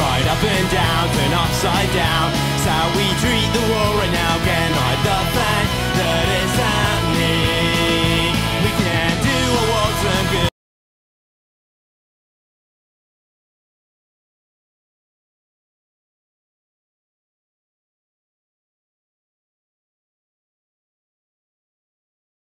Up and down, turn upside down. It's how we treat the world right now. Can I